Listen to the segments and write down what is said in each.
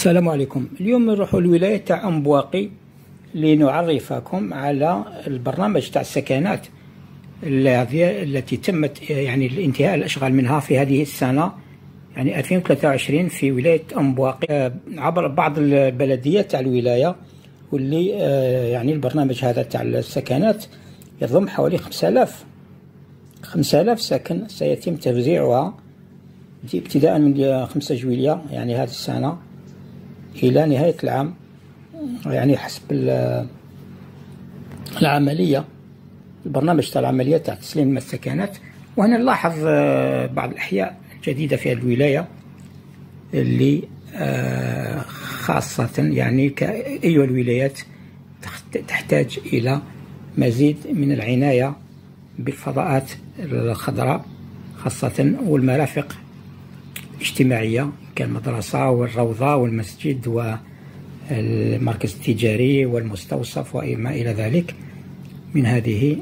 السلام عليكم. اليوم نروح الولاية تاع أم بواقي لنعرفكم على البرنامج تاع السكنات التي تمت يعني الانتهاء الأشغال منها في هذه السنة يعني 2023 في ولاية أم بواقي آه، عبر بعض البلديات تاع الولاية واللي آه، يعني البرنامج هذا تاع السكنات يضم حوالي 5000 5000 سكن سيتم توزيعها ابتداء من 5 جويلية يعني هذه السنة. إلى نهاية العام يعني حسب العملية البرنامج تاع العملية تاع تسليم السكنات وهنا نلاحظ آه، بعض الأحياء الجديدة في الولاية اللي آه، خاصة يعني كأي الولايات تحتاج إلى مزيد من العناية بالفضاءات الخضراء خاصة والمرافق الاجتماعية كالمدرسة والروضة والمسجد والمركز التجاري والمستوصف وما إلى ذلك. من هذه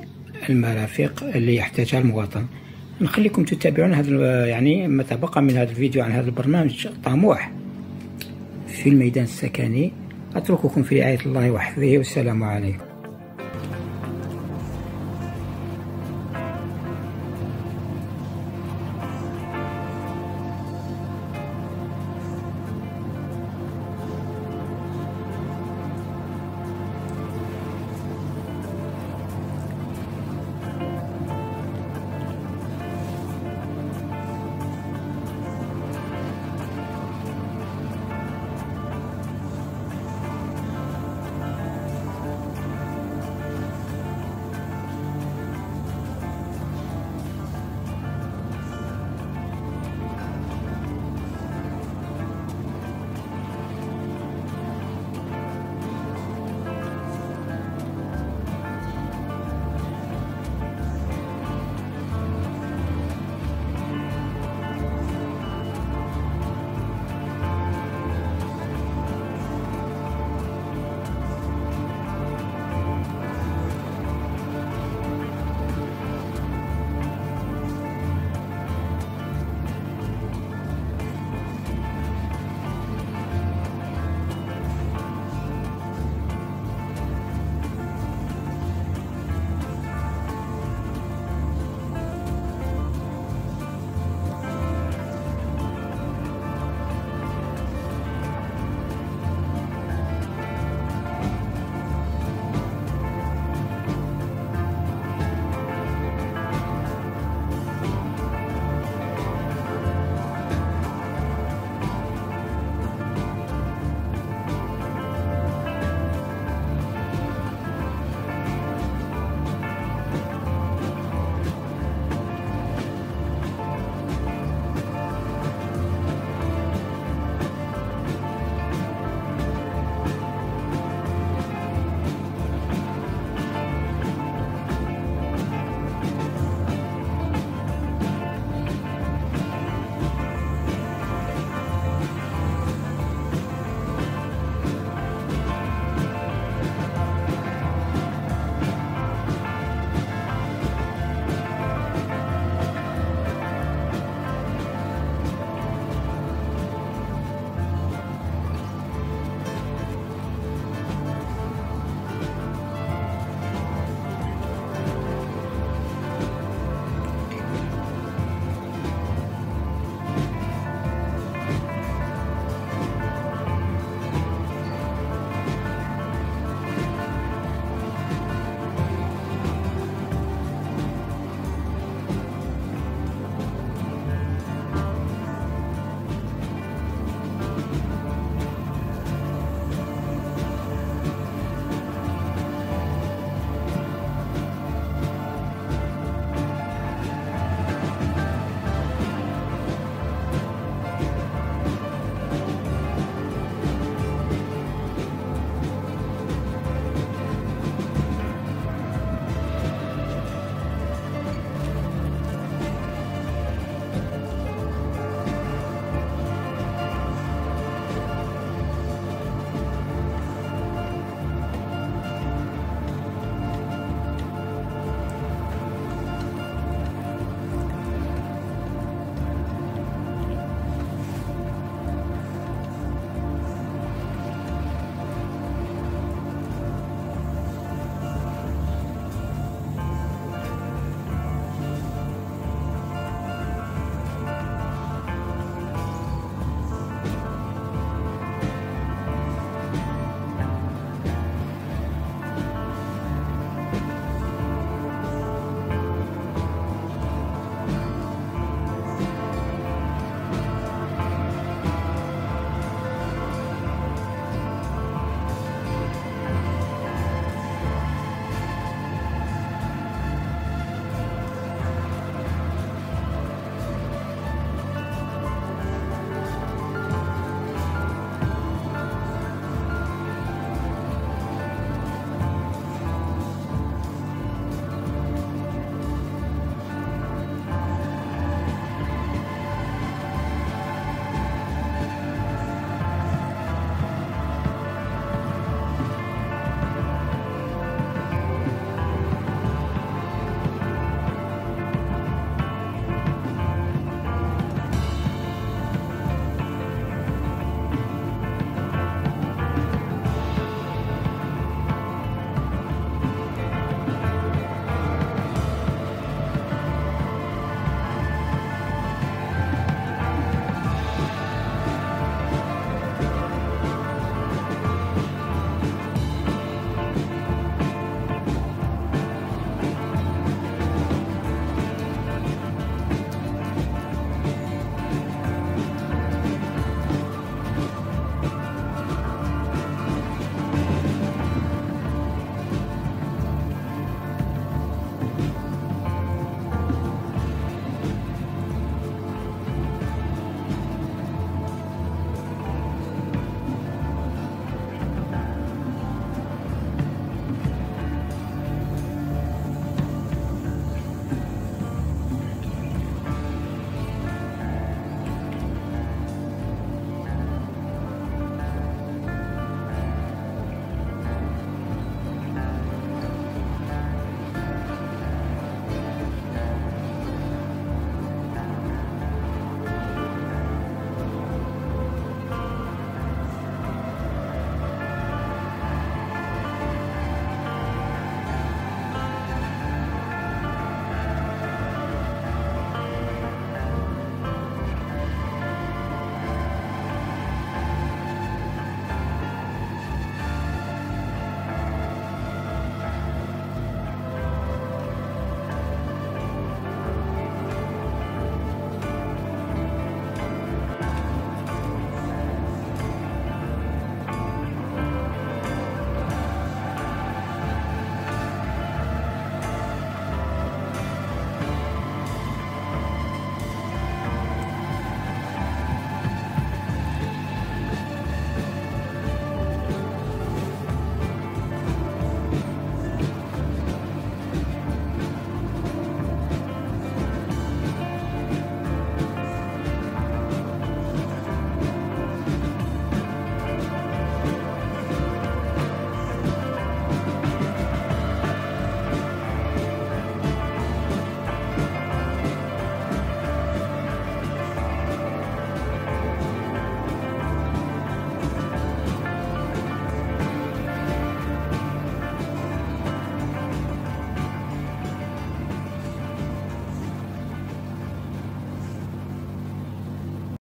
المرافق اللي يحتاجها المواطن. نخليكم تتابعون هذا يعني ما تبقى من هذا الفيديو عن هذا البرنامج. طموح. في الميدان السكني. أترككم في رعاية الله وحفظه والسلام عليكم.